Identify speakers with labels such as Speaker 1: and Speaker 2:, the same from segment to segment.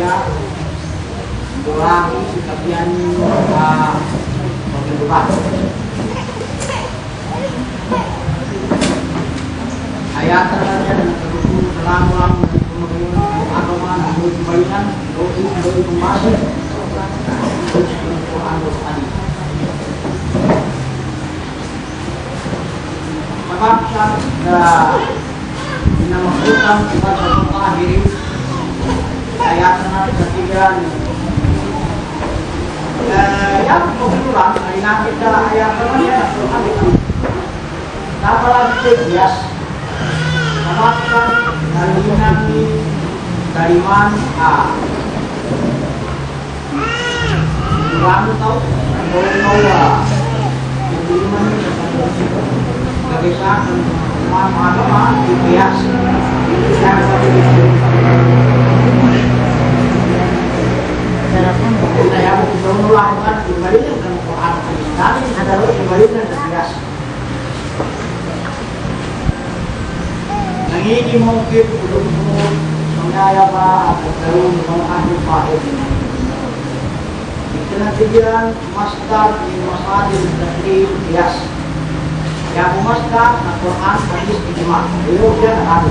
Speaker 1: kemudian Kurangi sekabian uh, Pagkalubat Ayat terkadang dan terusung Selang-lang dan pemerintahan Agama dan kebaikan Doi doi kemasih Quran tadi Sebab dan Nama hutang kepada mengakhiri Ayat ketiga Eh, yang kebetulan hari nanti adalah ayat namanya Tuhan itu Nama lagi bias dari nanti dari mana ya Jadi mana Kebiasaan Mana-mana di bias Yang satu itu saya mau melakukan kembalikan ke Quran kami adalah kembalikan ke bias yang ini mungkin belum mengaya pak atau mengahli fahid Kita tujuan master di masadir dari bias yang master na Quran hadis ijma beliau dia ada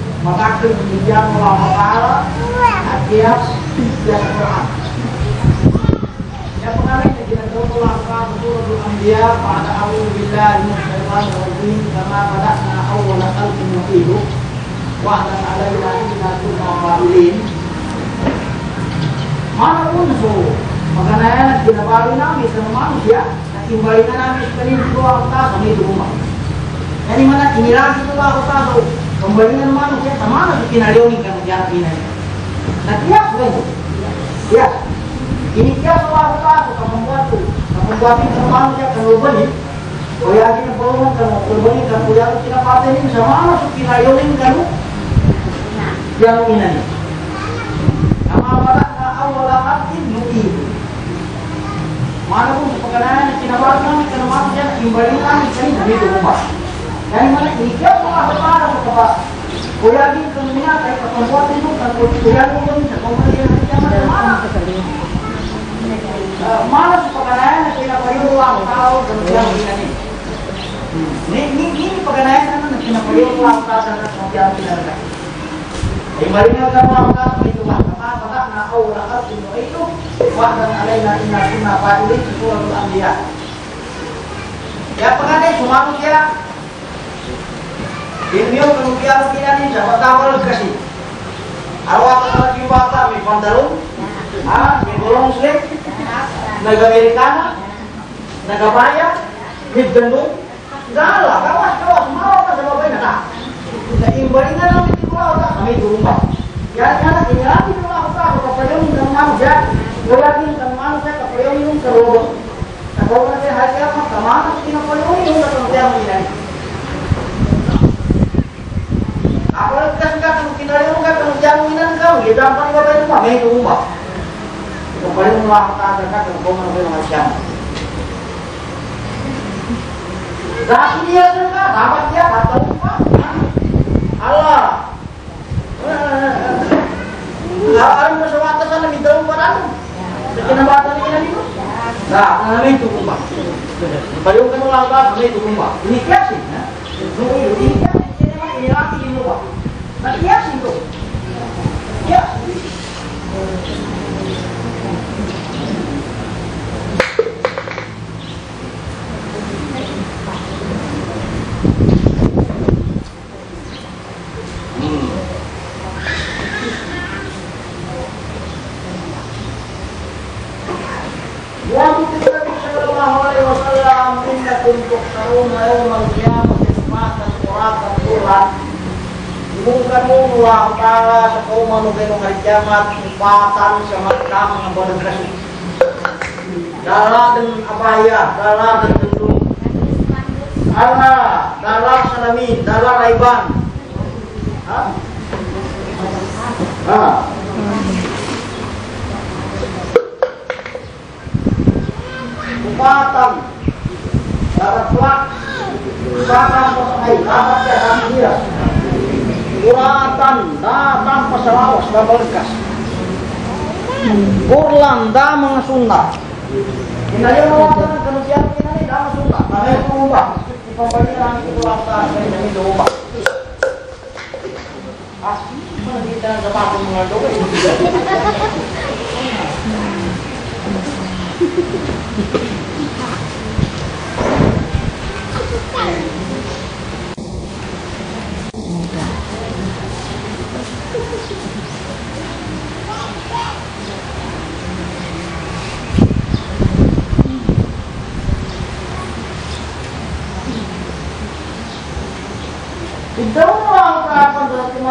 Speaker 1: maka kemudian Allah Ta'ala Akias dan Quran yang mengalami kita Allah Ta'ala Surah Al-Anbiya pada awal billah Musyaitan Rajim karena pada awal khalqin nuhidu wa'dan alaina inna kunna fa'ilin mana unsur makanya kinabali namin sa manusia na timbali na namin sa kanil ko may rumah. Mana inilah itu Allah Ta'ala pembandingan manusia sama mana kinalioni kan jarak ini. Nah? Kias. Ini kias Allah Taala kan membuat tu, kan membuat itu manusia kan berbani. Oh ya kita perlu kan berbani kan punya kita paten ini sama mana kinalioni kan? Jarak ini. Nama pada awal hati nuki. Mana pun pekerjaan kinabaran kami kan manusia kembali kami kami rumah. Dari mana ini dia Allah Taala kepada Kuyagi kemudian saya perempuan itu kan kuyagi pun kemudian dia mana mana pekerjaan kita perlu uang tahu kemudian ini. Ini ini ini pekerjaan kan kita perlu uang tahu dan kemudian kita Ibaratnya kamu angkat itu mah kama pada na awla arti itu wa dan alaina inna kunna fa'ilin suratul anbiya. Ya Inyo kemudian kita ini dapat tampil kasih. Awak lagi bata mi pantalon, ah, mi golong slik, naga Amerikana, naga Maya, mi gendung, gala, kawas kawas mau apa sama banyak tak? Nah, imbali na lang ito ko tak kami di rumah. Ya, kana ini lagi ko ako ta ko pa yung ng manusia, wala din ng manusia ka pa yung karobo. Ako na sa hati apa? Kamana kinapalong yung katong ini. Apalagi kan kan kinalimu kan kan jaminan kau, ya itu main kan dapat dia. Allah. Orang sesuatu sana minta umpan anu. Sekian batan may tukumba. Paliw ka nung langga, may tukumba. Ini? Nung ilo, ini mo ba? Nakiyasin to. Kiyasin. Upatan pasai Dapat ya kami dia Kuratan Datang pasalawas Dabal lekas Kurlan Da mga sunda Kinaya mo lang na Kanusiyan kinaya Da mga sunda Kaya ito ubah ito Lata Kaya nang ito ubah Ah, mana kita dapat mengadoy? kapan dari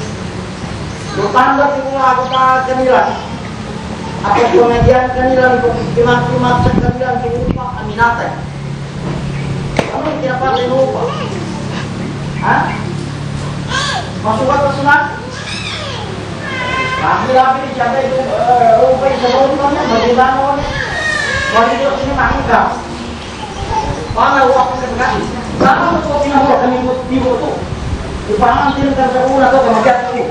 Speaker 1: Bertanda timula kepada kemilan Apa pengajian kemilan Kimat-kimat sekalian Kimupa aminate Kamu tidak pakai lupa? Hah? Masuk ke sunat Laki-laki siapa itu Rupa itu sebelumnya Bagaimana Kalau itu ini makan Mana waktu kasih? Sama untuk pindah kami buat ibu tu. Di pangan tin kerja ulah tu kemudian tu.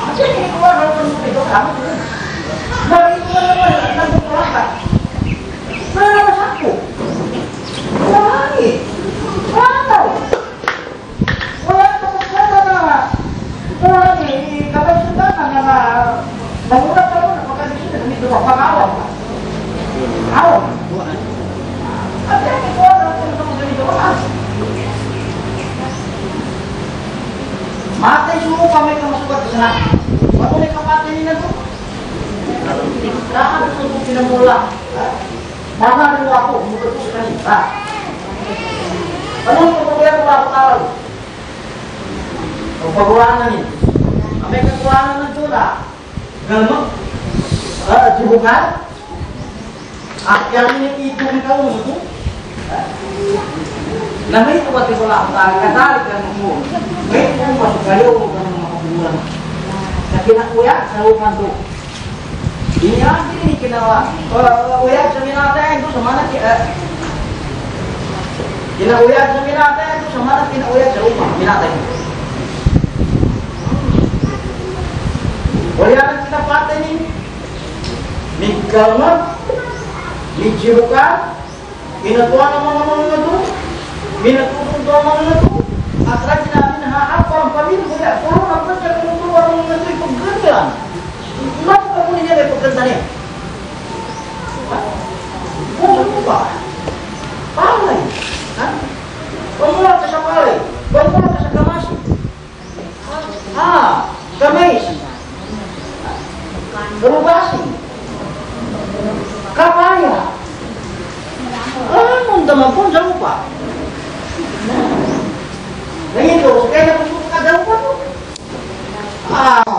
Speaker 1: Macam ni keluar dari tempat itu kamu. Mati suruh kami ke masuk ke sana. Waktu mereka mati ini nanti. Jangan tutup tidak mula. Mana ada waktu untuk sekali. Nah. Penuh kemudian tahu. Ini. Kami kekurangan itu lah. Gelmek. Eh, jubungan. Akhirnya itu kamu itu. Nah itu waktu bola utara kata kan mu. Baik kan masuk kayu kan mau bulan. Tapi nak selalu mantu. Ini lagi nih kita lah. Kalau uya seminata itu semana kita. Kina uya seminata itu semana kina uya selalu minata itu. Uya kita pakai ini. Mikalma, mijibukan, Minatuan ang mga mga ito. Minatutong ang mga ito. Akrat namin ha apa ang pamilya ko ya. Puro na pa siya kung tuwa ang mga ito ipagganyan. Lahat ka muna niya may pagganyan niya. Puro mo ba? Palay. Ha? Pamula ka sa palay. Pamula ka sa kamasi. Ha? Kamis. Ah, não dá uma ponta, não pá. Vem, então, kaya kung kadang pa to. Ah,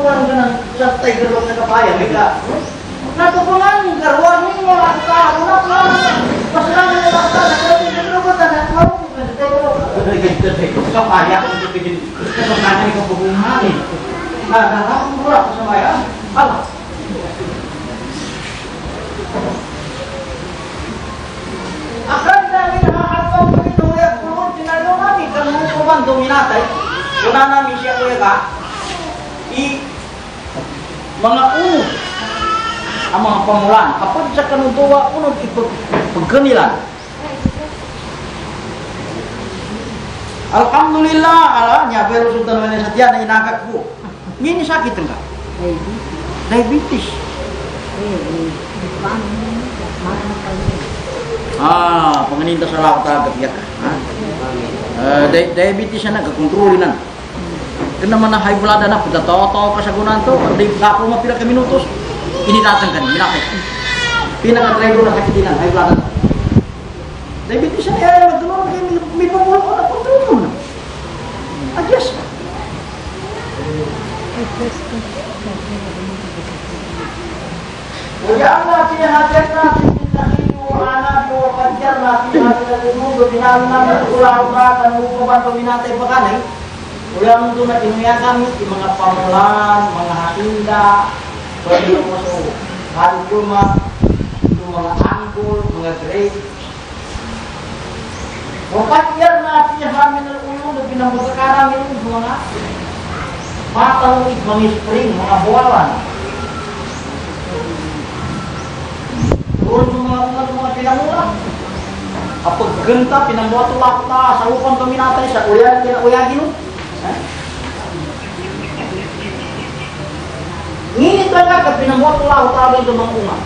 Speaker 1: sa tayo ng kapaya, may ka. Natukunan, karuan mo ko ako ka ako na ko. Na ako sa kasi dito ko ta na ko.
Speaker 2: Kapaya ko. Kasi nanay ko pupunta eh.
Speaker 1: Nah, nah, aku murah sama ya. Allah. Akan namin nakakatawag kami ng uyak kulon, tinalo namin, kung hukuman dominatay, una namin siya kuya ka, i mga uno, ang mga pamulan, kapag sa kanuduwa, unod ipagkanilan. Alhamdulillah, ala nya pero sudah naman sa tiyan na inagak ko. Ngini sakit enggak? Diabetes. Ah, panganinta sa talaga piyak. Ah, di diabetes na nagkakontrol na. Kena mana high blood na puta toto ka sa gunan to, di ako mapila ka minutos. Ini datang kan, minapit. Pinaka driver na kakitinan, high blood na. Diabetes na eh, magdulong may, may pamulo ko na kontrol mo na. Adjust ka. Mo sa kan hukuman ulah mundo na tinuya kami di mga pamulan, mga hasinda pwede mo haluma yung mga anggol, mga grape Wapatyar natin kami ng ulong na pinamagaka namin yung mga matawid, mga spring, mga buwalan Doon sa mga mga mga pinamula. Kapag ganta, pinamuha tulak ta, sa upang kami natin sa uyan, kinauyagin mo. Nginit lang ka, kapag pinamuha tulak ta doon sa mga unga.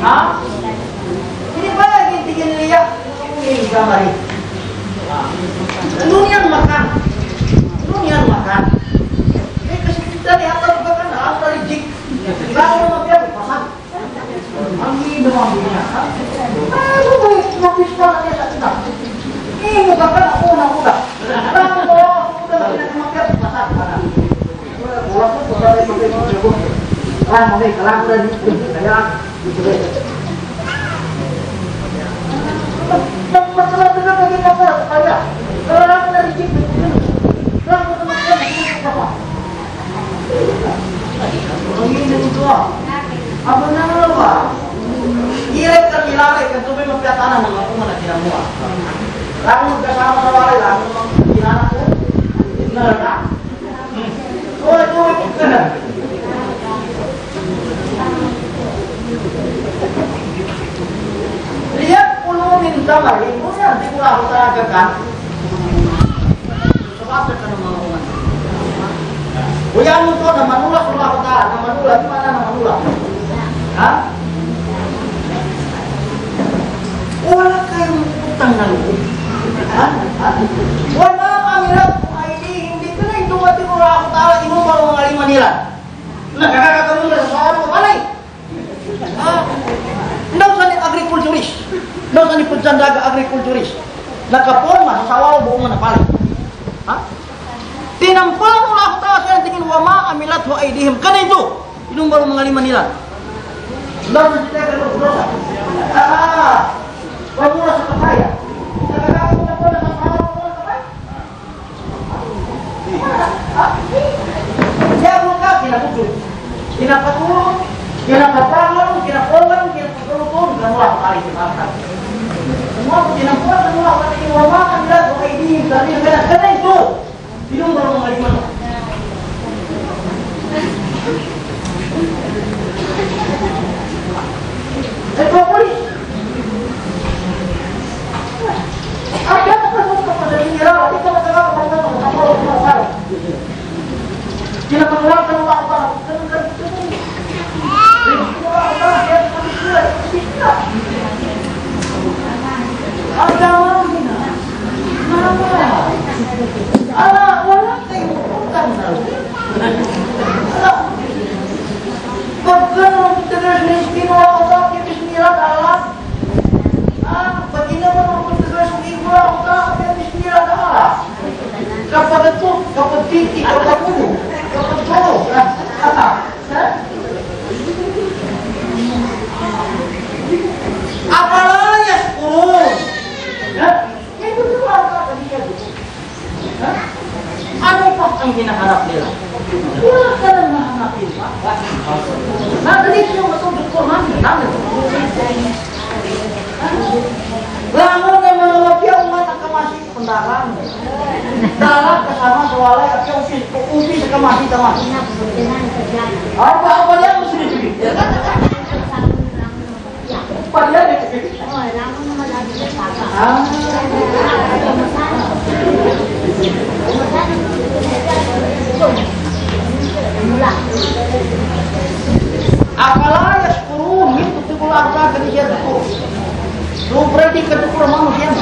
Speaker 1: Ha? Hindi ba yung tingin liya? Hindi ka mari. Ano yan makan? Ano yan makan? Eh, kasi kita ni atal ka kan, atal jik. Bago mo mabiyak, pasag. Ang hino ang niya. Ano ba yung mapis pa na niya sa tina? Eh, mo ba ka na una una? Bago mo, una na pinagmabiyak, pasag ka na. Wala ko, rin. Ah, mo ko na dito. Kaya, rin. Masalah benar bagi apa? Saya. Aku dari situ, kalau aku teman-teman, apa? Ang ina ito ah. Aba na nga ba? Iray ka nilalay ka tubig magkatanan ng ako na kinamuha. Lalo magkasama sa wala lang ng kinana ko. Nalala. Oy, oy, ka na. Lihat puno min damar, ito yan, di ko ako talaga kan. Sabasa ka ng mga uman. Kuya mo to na manula kung ako ta, na manula, di mana na manula? Ha? Wala kayong utang na loob. Wala kami lang kung ay di, hindi ko na dumating ko ako ta, imo ba mga? Nakakakaroon na sa saan mo, malay. Ha? Ndaw sa ni agriculturist. Ndaw sa ni pagsandaga agriculturist. Nakaporma sa sawaw buong manapalay. Ha? Tinampal mo ako tawa sa tingin wama amilat ho aidihim. Kanito, inong baru lima nila. Lalu sila ka dosa. Ah, wag mo na sa kapaya. Nagagawa na po na sa kahawa mo na kapaya. Kaya mo ka, kinabudyo. Kinapatulong, kinapapangan, kinapongan, kinapatulong, gano'n tayo sa kakak. Semua ko tinampal, semua ko tingin wama amilat ho aidihim. Kanito, Minum baru mga lima no? Eh, propolis! Ah, kaya nakasok ka pa sa sinira, at ito nakakapag na ito, nakapag na ito, nakapag Kinapagulang ka nung ako pa, ganun ka, ganun. Eh, ginawa ko na, kaya kami sila, sila. Ang dama, gina. Mama. Ala, wala kayong utang na Ala, pagka naman kita guys, kinuha ko sa akin, bismillah, ala. Ah, pag inaman ako kita guys, kinuha ko sa akin, bismillah, ala. Kapag ito, kapag titi, kapag ulo, kapag toro, ala. Ha? Ang hinahanap nila. Wala ka nang mahanapin pa. Matulog ko. Dami. Na mga kasama sa at yung upi, upi sa kamasi tamasi. Apa apa dia mesti dipikir. Apa dia dipikir? Ah. Apalagi sepuluh itu tikulah ka kerja itu. Lu berarti ke tukur manusia.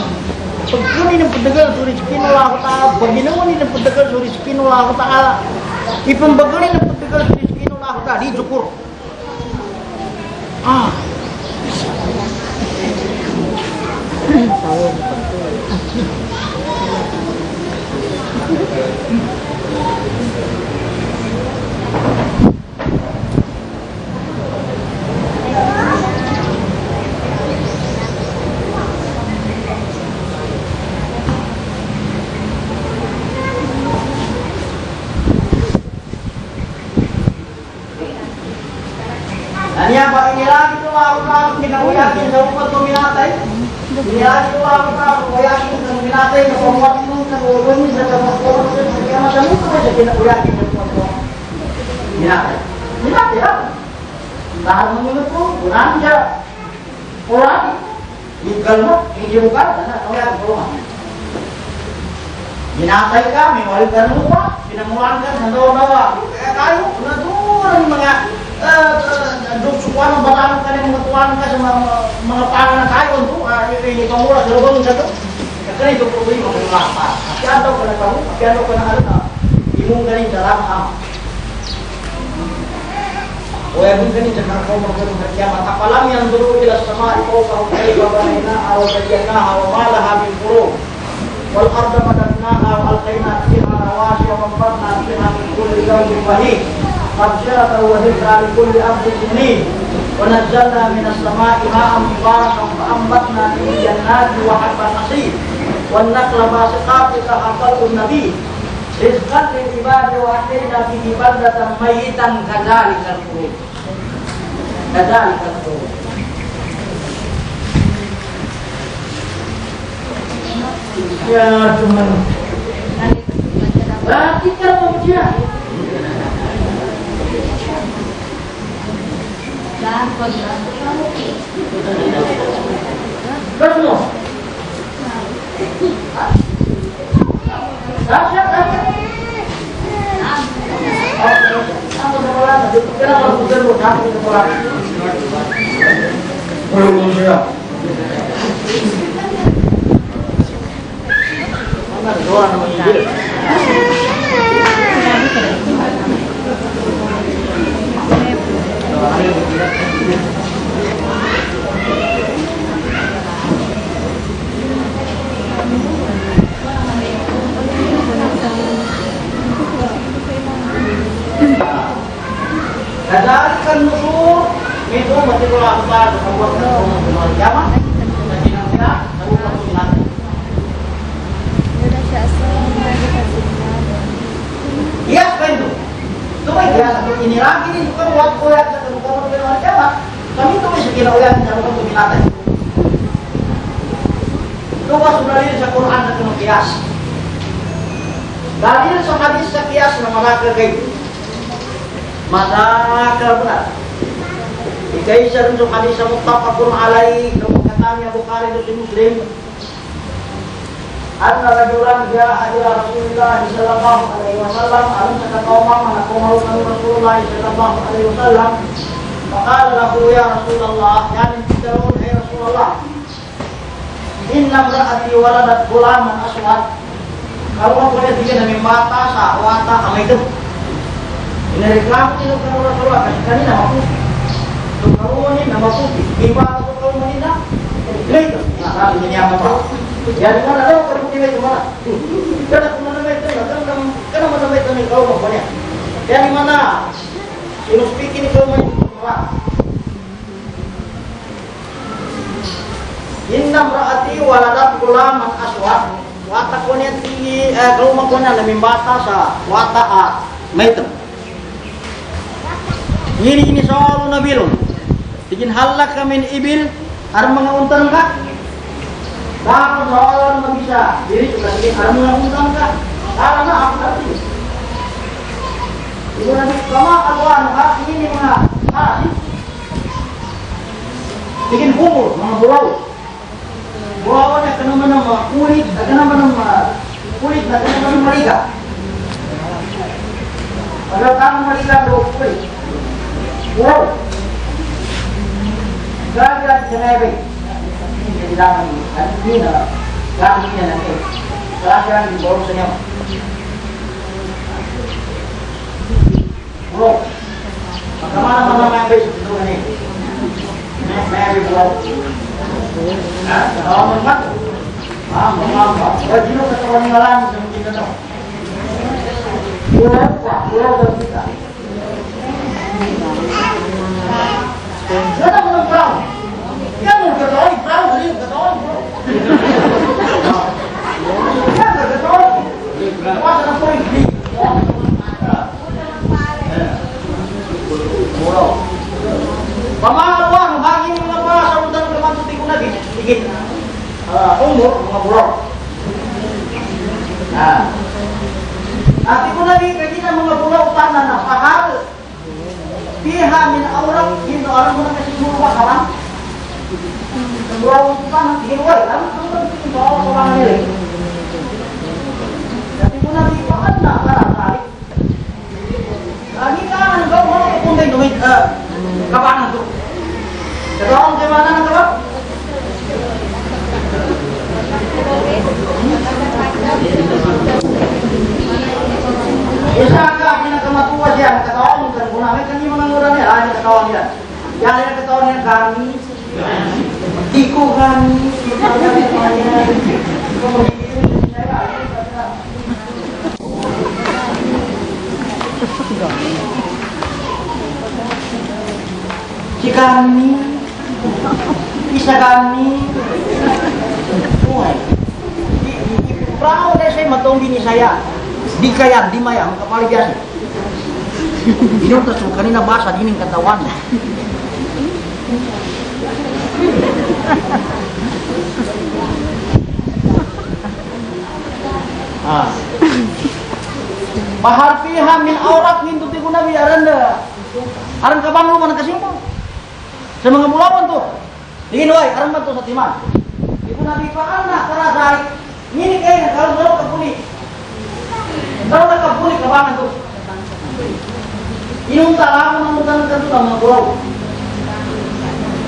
Speaker 1: Begini nih pendegal suri Allah Ta'ala. Begini nih pendegal suri Allah Ta'ala. Ipun begini nih pendegal suri Allah Ta'ala. Di cukur. Ah yang pak ini lagi tuh aku tahu kita yakin sama kau tuh minatai. Ini lagi tuh aku tahu kau yakin sama minatai kalau mau itu kan mau ini bisa sama kau tuh sekian macam itu aja kita yakin sama kau. Minatai, minatai ya. Tahan menurut pun kurang aja. Kurang. Di kalmat, ini bukan, karena kau yang kurang. Minatai kami, wali kan lupa, pinamulangkan sa dawa-dawa. Kaya kayo, na doon mga uh, sukuan ng barang ka ng mga tuwan ka sa mga, mga pangan na kayo to, uh, ini pamura sa lubang sa to. Kaya ito problema ko nga pa. Kaya daw ka na kamu, kaya daw ka na ano na, imong galing sa ramham. ويكون ذلك المرحوم رجل القيامة أفلم ينظروا إلى السماء فوقهم كيف بنيناها وزيناها وما لها من فروج والأرض مددناها وألقينا فيها رواسي وأنبتنا فيها من كل زوج بهيج مغفرة وذكرى لكل أرض منيب ونزلنا من السماء ماء مباركا فأنبتنا به جنات وحب النصيب والنخل باسقات كحقل النبي رزقا للعباد وأحيينا به بلدة ميتا كذلك الخروج كذلك الخروج Ya cuman Perhatikan pemujian Terus no Dahsyat, dahsyat. Aku sekolah, kenapa aku terus aku sekolah? Belum siap. Mana ada orang namanya Ibil? Kadalikan nusur itu mesti kalau aku tahu kamu akan kembali kiamat. Jadi nanti aku akan nanti. Iya, kan itu. Itu kan ya, ini lagi nih, kan waktu yang ketemu kamu di luar kiamat. Kami itu bisa kira yang kamu kamu binatang. Itu kan sebenarnya sa Quran na kung kias. Dahil sa hadis sa kias na mga kagay, masakal benar. Ikay isa rin sa hadis sa muttafaqun alay, kung katanya Bukhari do si Muslim, أن رجلا جاء إلى رسول الله صلى الله عليه وسلم أمسك قوما ونقومه من رسول الله صلى الله عليه وسلم فقال له يا رسول الله يعني تدرون يا رسول الله إن امرأتي ولدت غلاما أسود kalau aku lihat dia dari mata sawata sama itu ini reklame itu kalau Rasulullah kasih kali nama putih tuh kalau ini nama putih gimana tuh kalau ini nah itu nah ini apa Ya di mana daw kalau puti itu mana? Kada kung mana itu na kan kan kan mana itu ni kau mau banyak. Ya di mana? Sino speaking ni kau mau mana? Inna mraati waladat gulaman aswad. wata ko niya ti eh, kalumang ko na namin bata sa wata at maitem. Ini ini soal na bilong. Tigin halak kami ibil ar mga untan ka. Tapos soal bisa. Diri suka tigin ar mga untan ka. Para na ako tadi. Ibu nabi kama kalwan ka ini mga ah. Tigin humor mga buraw. Buraw na kanaman ng mga kulit, kanaman ng mga kulit na kanaman ng mariga. Pagkatang mariga do kulit. Wow. Gagal sinabi. Hindi kailangan at hindi na gamit niya eh. Kailangan bawang sa niyo. Aurak, hindi alam mo na kasi muro ka kawan. Buro utana, hiway, ano ano ba ito ba ako mga nila? Ati ko na rin, pakan na, para tarik. Lagi ka, ano ba, mga kapunday, dumit, ah, kapanan to. Kataon kayo mana ng kabak? Isa ka, pinakamatuwa siya, katawan kan kunamit, kanyi mga mura niya, ah, katawan niya. Katawan niya, kami, Iko kami, si kami, isa kami, Prao dahil saya matong bini saya. Di kaya, di maya, ang kapali biasa. Inong tas kanina basa din yung katawan. Ah. Maharfiha min aurak hintuti ko na biyaran na. Aran ka bang luman kasimpong? Sa mga bulawan to. Digin way, aran man to sa timan. Ibu Nabi Paal na karasay. Ini kayo na kalau daw kapuli. Daw na kapuli kabangan to. Yung tala mo ng mutan ka to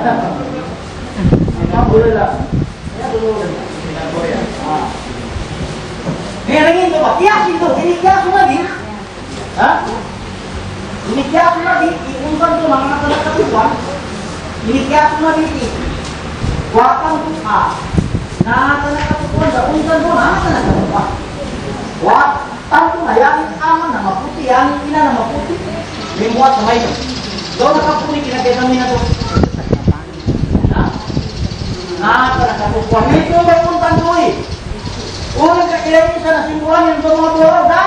Speaker 1: tayo. Ah! Better! Alhamdulillah. Ah. Ngayon lang yun, diba? Kiyas ito. Inikiyas mo na din. Ha? Inikiyas mo na din. Iungkan to mga nakalakatuan. Inikiyas mo na din. Wakang tuka. Nakakatuan sa ungkan mo. Nakakatuan. Wak. Tanto na yan. Aman na maputi. Yan ina na maputi. May buhat sa may. Doon nakapuli. Kinagkaitan na to. Ha? Nakakatuan. Ito may ungkan to eh. Unang kakilala sa nasimbulan yung mga buwan, da!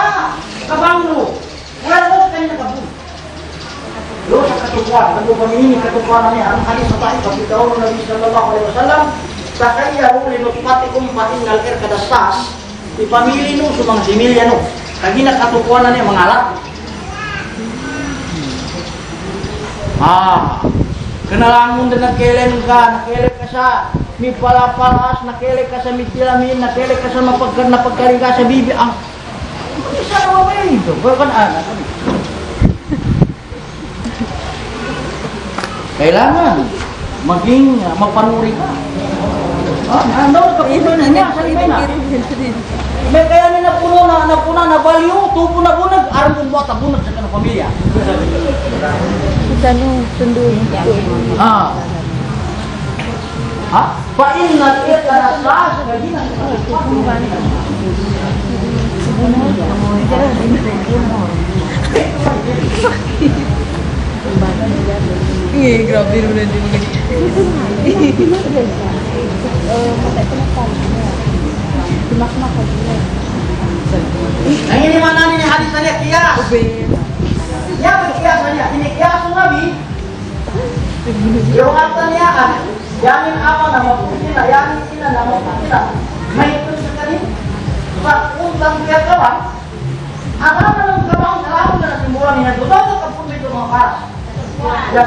Speaker 1: Kabanglo! Wala mo kayo nakabun. Doon sa katupuan, bago pamini katupuan niya, ang hadis sa tayo, kapitaw ng Nabi sallallahu alaihi wasallam, sa kaya rin nutpati kong patingal er kadastas, ipamili sa mga similya no. Kagina katupuan na niya, mga alat. Ah, kenalangon din nagkailan ka, nakailan ka mi palapalas, nakailan ka sa mitilamin, nakailan ka sa mapagkar na pagkari ka sa bibi. Ang isa na ba ito? Pero kan anak kami. Kailangan maging uh, magpanuri ka. Ah, ano ka ito na niya sa iba na. May kaya ni napuno na napuna na baliw, tupo na bunag, aram kung buhat na bunag sa kanang pamilya.
Speaker 3: Kita nung sundo.
Speaker 1: Ah. Ha? Fa inna ita na sa sa gagina.
Speaker 3: Iya, grabe mga
Speaker 1: Ang ini mana ni hadis tanya kias. Ya kias tanya. Ini kias Nabi. Yung kata yanin apa nama putila, yanin ina nama. May itu sekali. Pak untang dia kawan. Apa nama kawan selalu na simbolan niya itu tahu tak pun itu makar. Ya.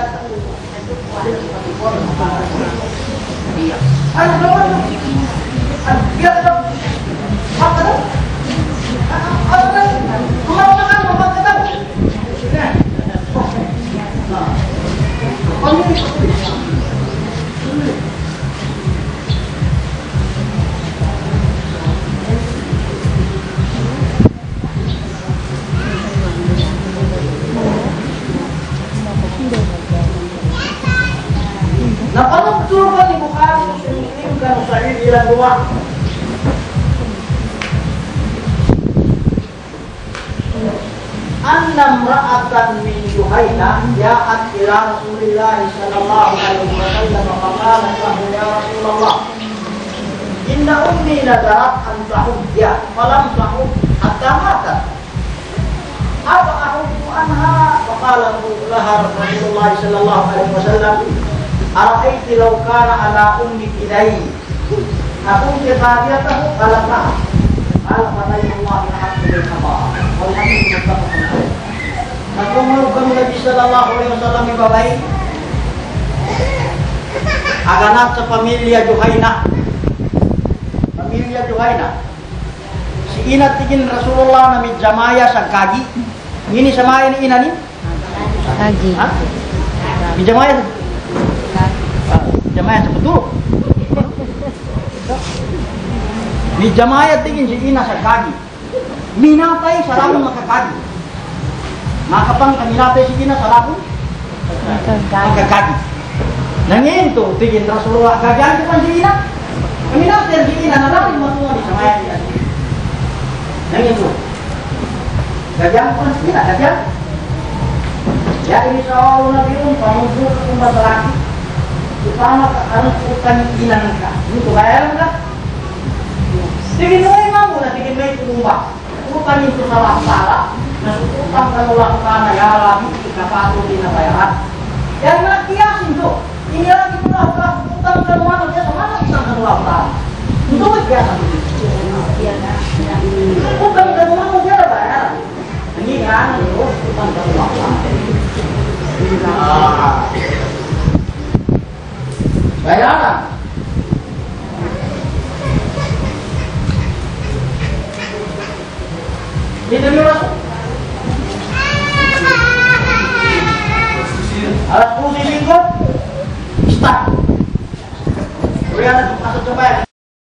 Speaker 1: أن امرأة من جهينة جاءت إلى رسول الله صلى الله عليه وسلم فقالت له يا رسول الله إن أمي نذرت أن تحج فلم تحج حتى ماتت أفأحج عنها فقال لها رسول الله صلى الله عليه وسلم أرأيت لو كان على أمك دين أكنت قاضيته قالت نعم قال فدين الله أحق بالقضاء والحديث متفق عليه Nagkumulog kami Nabi Sallallahu Alaihi Wasallam ibabay aganap sa pamilya Juhaina. Pamilya Juhaina. Si ina tigin Rasulullah na may jamaya sa kagi ngini samaya ni ina ni?
Speaker 3: Lagi.
Speaker 1: ha may jamaya Ah, jamaya sa puto may jamaya tigin si ina sa kagi minatay sa lamang makakagi Nakapang kaminatay si ina sa lamang Magkakagi. Nangin to, tigin Rasulullah, kagyan ko man si ina. Kami na, sir, si ina, nalamin matuwa ni Samaya niya. Nangin to. Kagyan ko man si ina, kagyan. Ya ini sa na biyon, pamugbo ka kung masalaki. Upama ka, anong putan ina ng ka. Ito, kaya lang ka. Tigin mo ay mamu na, tigin mo ay tumumba. Utang ito sa nasututang ka nula ka na yarabi, ikapato din na bayaran. Yan nga kiyasin to. Ini lagi pula ka utang ka nula ka sa mana utang nula ka. Ito ba kiyasan to? Utang ka nula ka na bayaran. Ini utang ka. Ah. Bayaran. Dito mo masuk. Alas 12 linggo, start. Na masuk sa bayan.